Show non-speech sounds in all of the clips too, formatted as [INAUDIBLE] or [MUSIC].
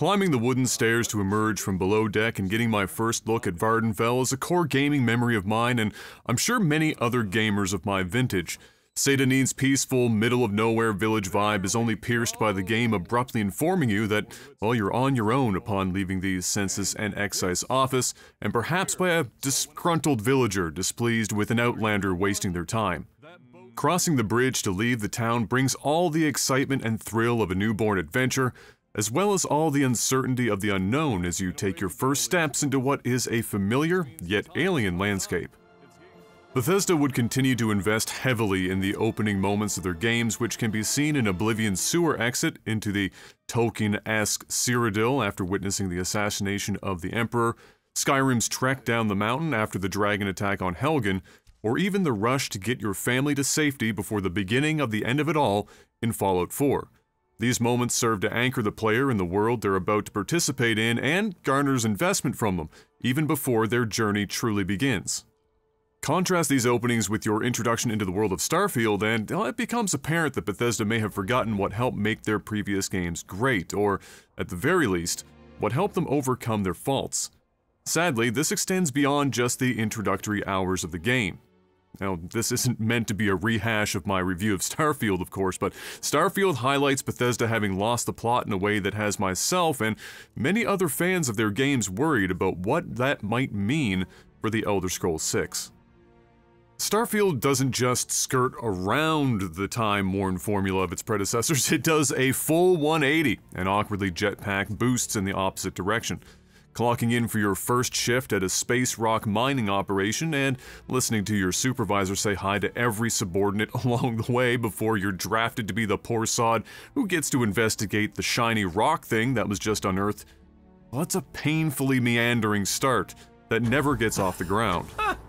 Climbing the wooden stairs to emerge from below deck and getting my first look at Vvardenfell is a core gaming memory of mine, and I'm sure many other gamers of my vintage. Seyda peaceful, middle of nowhere village vibe is only pierced by the game abruptly informing you that, well, you're on your own upon leaving the census and excise office, and perhaps by a disgruntled villager displeased with an outlander wasting their time. Crossing the bridge to leave the town brings all the excitement and thrill of a newborn adventure, as well as all the uncertainty of the unknown as you take your first steps into what is a familiar yet alien landscape. Bethesda would continue to invest heavily in the opening moments of their games, which can be seen in Oblivion's sewer exit into the Tolkien-esque Cyrodiil after witnessing the assassination of the Emperor, Skyrim's trek down the mountain after the dragon attack on Helgen, or even the rush to get your family to safety before the beginning of the end of it all in Fallout 4. These moments serve to anchor the player in the world they're about to participate in and garners investment from them, even before their journey truly begins. Contrast these openings with your introduction into the world of Starfield, and well, it becomes apparent that Bethesda may have forgotten what helped make their previous games great, or, at the very least, what helped them overcome their faults. Sadly, this extends beyond just the introductory hours of the game. Now, this isn't meant to be a rehash of my review of Starfield, of course, but Starfield highlights Bethesda having lost the plot in a way that has myself and many other fans of their games worried about what that might mean for The Elder Scrolls 6. Starfield doesn't just skirt around the time worn formula of its predecessors, [LAUGHS] it does a full 180 and awkwardly jetpack boosts in the opposite direction. Clocking in for your first shift at a space rock mining operation and listening to your supervisor say hi to every subordinate [LAUGHS] along the way before you're drafted to be the poor sod who gets to investigate the shiny rock thing that was just unearthed. Well, that's a painfully meandering start that never gets off the ground. [LAUGHS]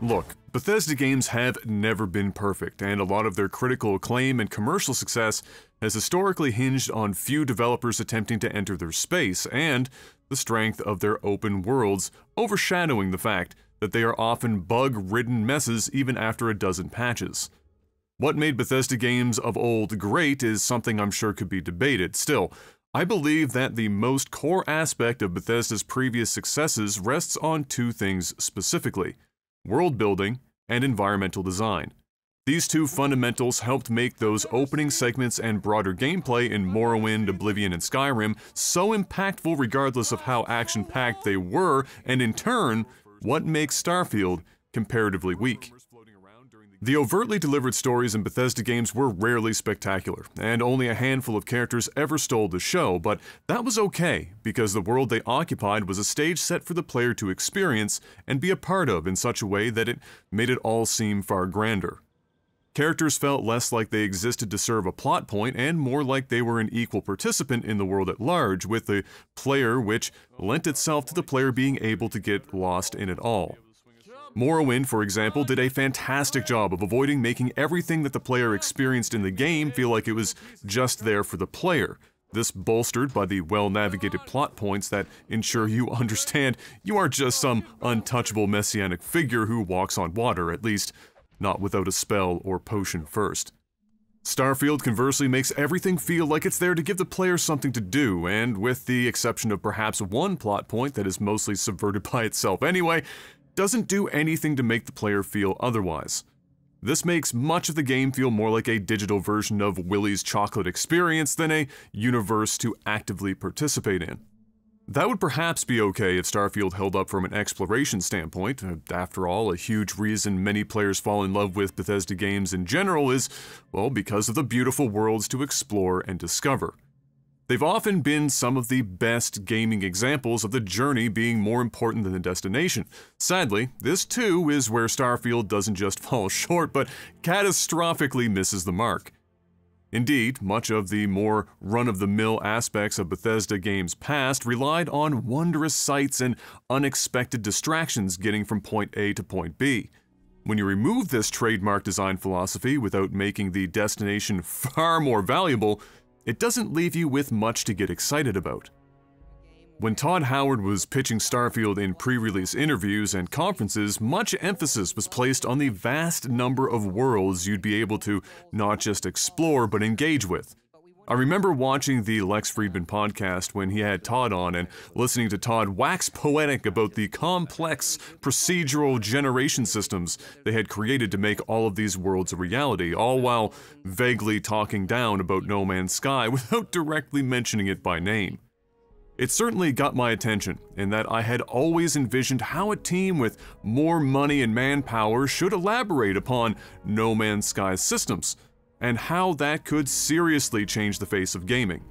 Look, Bethesda games have never been perfect, and a lot of their critical acclaim and commercial success has historically hinged on few developers attempting to enter their space, and the strength of their open worlds overshadowing the fact that they are often bug-ridden messes even after a dozen patches. What made Bethesda games of old great is something I'm sure could be debated. Still, I believe that the most core aspect of Bethesda's previous successes rests on two things specifically world building, and environmental design. These two fundamentals helped make those opening segments and broader gameplay in Morrowind, Oblivion, and Skyrim so impactful regardless of how action-packed they were, and in turn, what makes Starfield comparatively weak. The overtly delivered stories in Bethesda games were rarely spectacular, and only a handful of characters ever stole the show, but that was okay, because the world they occupied was a stage set for the player to experience and be a part of in such a way that it made it all seem far grander. Characters felt less like they existed to serve a plot point and more like they were an equal participant in the world at large, with the player which lent itself to the player being able to get lost in it all. Morrowind, for example, did a fantastic job of avoiding making everything that the player experienced in the game feel like it was just there for the player. This bolstered by the well-navigated plot points that ensure you [LAUGHS] understand you are just some untouchable messianic figure who walks on water, at least not without a spell or potion first. Starfield conversely makes everything feel like it's there to give the player something to do, and with the exception of perhaps one plot point that is mostly subverted [LAUGHS] by itself anyway, doesn't do anything to make the player feel otherwise. This makes much of the game feel more like a digital version of Willy's Chocolate Experience than a universe to actively participate in. That would perhaps be okay if Starfield held up from an exploration standpoint. After all, a huge reason many players fall in love with Bethesda games in general is, well, because of the beautiful worlds to explore and discover. They've often been some of the best gaming examples of the journey being more important than the destination. Sadly, this too is where Starfield doesn't just [LAUGHS] fall short, but catastrophically misses the mark. Indeed, much of the more run-of-the-mill aspects of Bethesda games past relied on wondrous sights and unexpected distractions getting from point A to point B. When you remove this trademark design philosophy without making the destination [LAUGHS] far more valuable, it doesn't leave you with much to get excited about. When Todd Howard was pitching Starfield in pre-release interviews and conferences, much emphasis was placed on the vast number of worlds you'd be able to not just explore but engage with. I remember watching the Lex Fridman podcast when he had Todd on and listening to Todd wax poetic about the complex procedural generation systems they had created to make all of these worlds a reality, all while vaguely talking down about No Man's Sky [LAUGHS] without directly mentioning it by name. It certainly got my attention in that I had always envisioned how a team with more money and manpower should elaborate upon No Man's Sky's systems and how that could seriously change the face of gaming.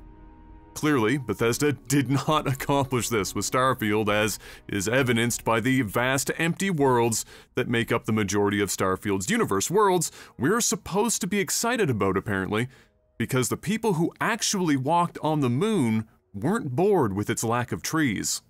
Clearly, Bethesda did [LAUGHS] not accomplish this with Starfield, as is evidenced by the vast empty worlds that make up the majority of Starfield's universe. Worlds we're supposed to be excited about, apparently, because the people who actually walked on the moon weren't bored with its lack of trees.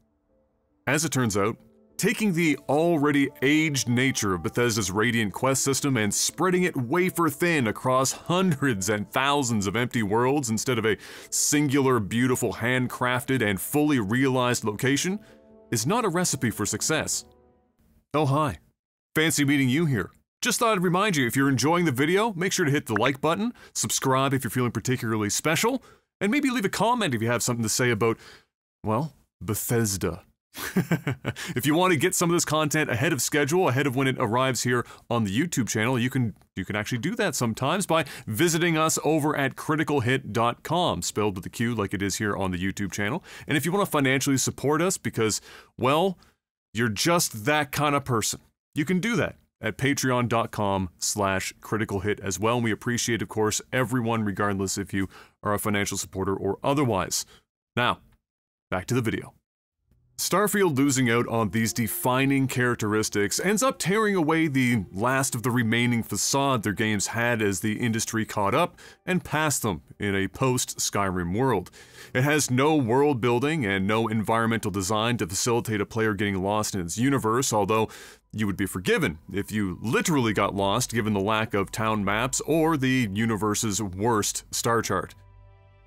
As it turns out, taking the already aged nature of Bethesda's Radiant Quest system and spreading it wafer thin across hundreds and thousands of empty worlds instead of a singular, beautiful, handcrafted, and fully realized location is not a recipe for success. Oh, hi. Fancy meeting you here. Just thought I'd remind you if you're enjoying the video, make sure to hit the like button, subscribe if you're feeling particularly special, and maybe leave a comment if you have something to say about, well, Bethesda. [LAUGHS] if you want to get some of this content ahead of schedule, ahead of when it arrives here on the YouTube channel, you can you can actually do that sometimes by visiting us over at critiqalhit.com, spelled with a Q like it is here on the YouTube channel. And if you want to financially support us because well, you're just that kind of person, you can do that at patreon.com slash critiqalhit as well. And we appreciate, of course, everyone, regardless if you are a financial supporter or otherwise. Now, back to the video. Starfield losing out on these defining characteristics ends up tearing away the last of the remaining facade their games had as the industry caught up and passed them in a post Skyrim world. It has no world building and no environmental design to facilitate a player getting lost in its universe, although you would be forgiven if you literally got lost given the lack of town maps or the universe's worst star chart.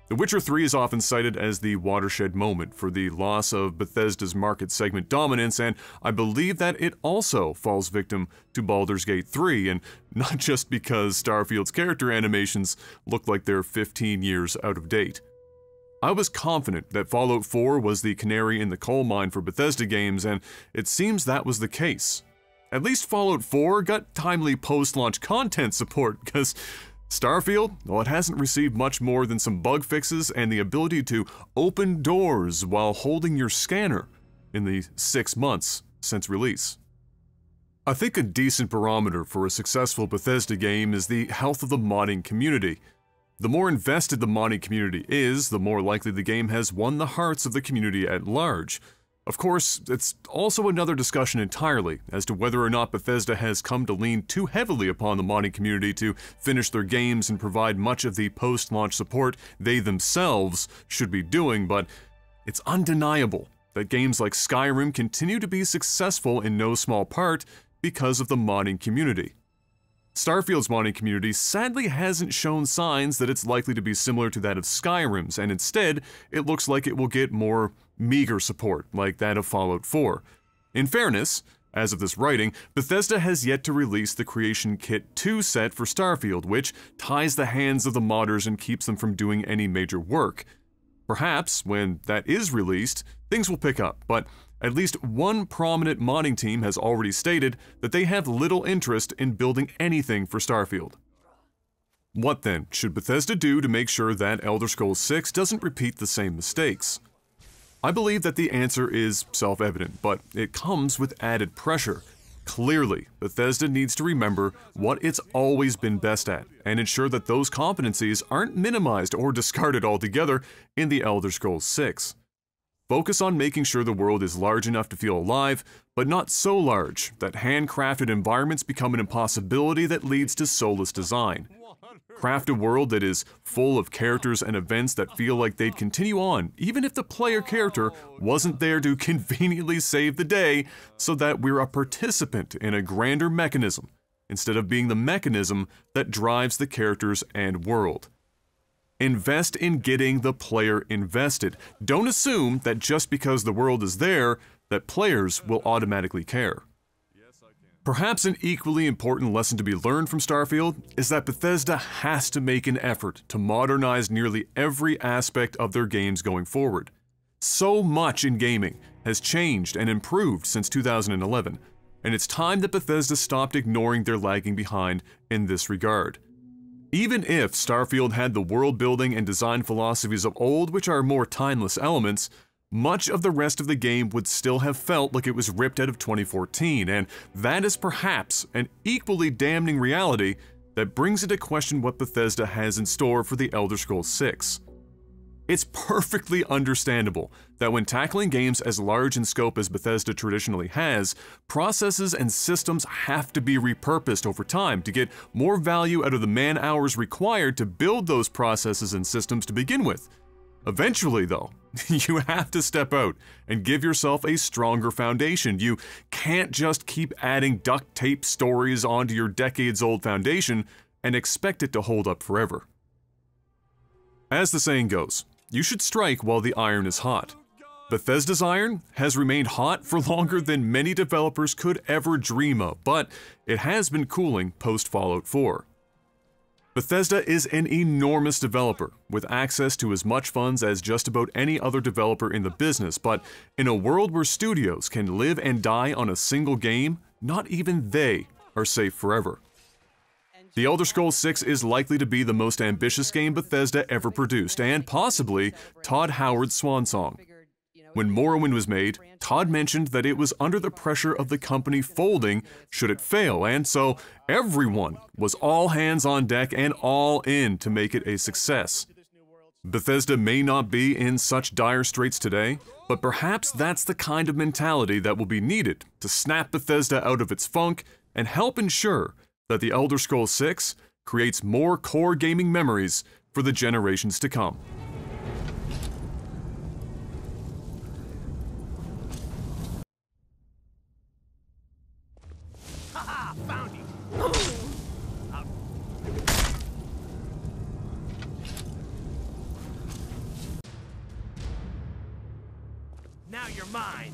The Witcher 3 is often cited as the watershed moment for the loss of Bethesda's market segment dominance, and I believe that it also falls victim to Baldur's Gate 3, and not just because Starfield's character animations look like they're 15 years out of date. I was confident that Fallout 4 was the canary in the coal mine for Bethesda games, and it seems that was the case. At least Fallout 4 got timely post-launch content support, because Starfield, well, it hasn't received much more than some bug fixes and the ability to open doors while holding your scanner in the six months since release. I think a decent barometer for a successful Bethesda game is the health of the modding community. The more invested the modding community is, the more likely the game has won the hearts of the community at large, of course, it's also another discussion entirely as to whether or not Bethesda has come to lean too heavily upon the modding community to finish their games and provide much of the post-launch support they themselves should be doing, but it's undeniable that games like Skyrim continue to be successful in no small part because of the modding community. Starfield's modding community sadly hasn't shown signs that it's likely to be similar to that of Skyrim's, and instead, it looks like it will get more meager support, like that of Fallout 4. In fairness, as of this writing, Bethesda has yet to release the Creation Kit 2 set for Starfield, which ties the hands of the modders and keeps them from doing any major work. Perhaps, when that is released, things will pick up, but at least one prominent modding team has already stated that they have little interest in building anything for Starfield. What then should Bethesda do to make sure that Elder Scrolls 6 doesn't repeat the same mistakes? I believe that the answer is self-evident, but it comes with added pressure. Clearly, Bethesda needs to remember what it's always been best at and ensure that those competencies aren't minimized or [LAUGHS] discarded altogether in the Elder Scrolls 6. Focus on making sure the world is large enough to feel alive, but not so large that handcrafted environments become an impossibility that leads to soulless design. Craft a world that is full of characters and events that feel like they'd continue on, even if the player character wasn't there to [LAUGHS] conveniently save the day, so that we're a participant in a grander mechanism, instead of being the mechanism that drives the characters and world. Invest in getting the player invested. Don't assume that just because the world is there, that players will automatically care. Perhaps an equally important lesson to be learned from Starfield is that Bethesda has to make an effort to modernize nearly every aspect of their games going forward. So much in gaming has changed and improved since 2011, and it's time that Bethesda stopped ignoring their lagging behind in this regard. Even if Starfield had the world building and design philosophies of old, which are more timeless elements, much of the rest of the game would still have felt like it was ripped out of 2014, and that is perhaps an equally damning reality that brings into question what Bethesda has in store for The Elder Scrolls 6. It's perfectly understandable that when tackling games as large in scope as Bethesda traditionally has, processes and systems have to be repurposed over time to get more value out of the man hours required to build those processes and systems to begin with. Eventually, though, [LAUGHS] you have to step out and give yourself a stronger foundation. You can't just keep adding duct tape stories onto your decades old foundation and expect it to hold up forever. As the saying goes, you should strike while the iron is hot. Bethesda's iron has remained hot for [LAUGHS] longer than many developers could ever dream of, but it has been cooling post Fallout 4. Bethesda is an enormous developer, with access to as much funds as just about any other developer in the business, but in a world where studios can live and die on a single game, not even they are safe forever. The Elder Scrolls 6 is likely to be the most ambitious game Bethesda ever produced, and possibly Todd Howard's swan song. When Morrowind was made, Todd mentioned that it was under the pressure of the company folding should it fail, and so everyone was all hands on deck and all in to make it a success. Bethesda may not be in such dire straits today, but perhaps that's the kind of mentality that will be needed to snap Bethesda out of its funk and help ensure that The Elder Scrolls 6 creates more core gaming memories for the generations to come. Now you're mine.